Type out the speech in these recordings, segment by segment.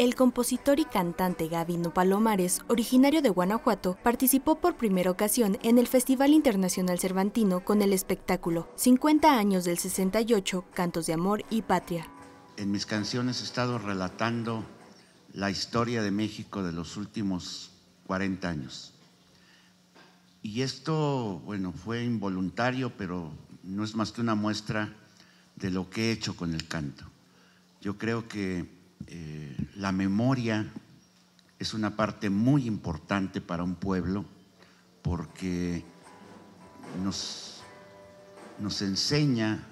El compositor y cantante Gabino Palomares, originario de Guanajuato, participó por primera ocasión en el Festival Internacional Cervantino con el espectáculo 50 años del 68, Cantos de Amor y Patria. En mis canciones he estado relatando la historia de México de los últimos 40 años. Y esto, bueno, fue involuntario, pero no es más que una muestra de lo que he hecho con el canto. Yo creo que eh, la memoria es una parte muy importante para un pueblo porque nos, enseña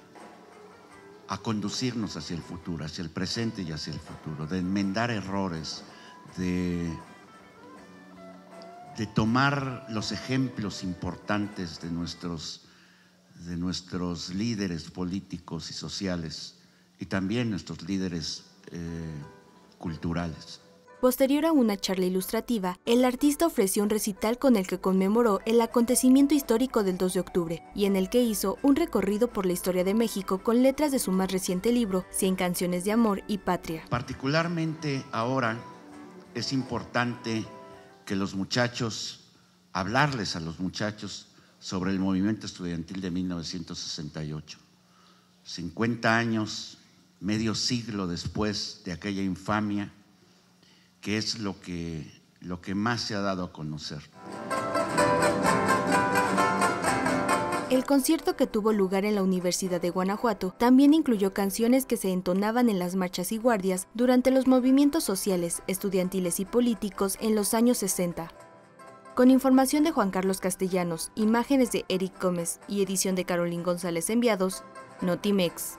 a conducirnos hacia el futuro, hacia el presente y hacia el futuro, de enmendar errores, de, de tomar los ejemplos importantes de nuestros, de nuestros líderes políticos y sociales y también nuestros líderes eh, culturales. Posterior a una charla ilustrativa, el artista ofreció un recital con el que conmemoró el acontecimiento histórico del 2 de octubre y en el que hizo un recorrido por la historia de México con letras de su más reciente libro, 100 canciones de amor y patria. Particularmente ahora es importante que los muchachos, hablarles a los muchachos sobre el movimiento estudiantil de 1968. 50 años medio siglo después de aquella infamia, que es lo que, lo que más se ha dado a conocer. El concierto que tuvo lugar en la Universidad de Guanajuato también incluyó canciones que se entonaban en las marchas y guardias durante los movimientos sociales, estudiantiles y políticos en los años 60. Con información de Juan Carlos Castellanos, imágenes de Eric Gómez y edición de Carolín González enviados, Notimex.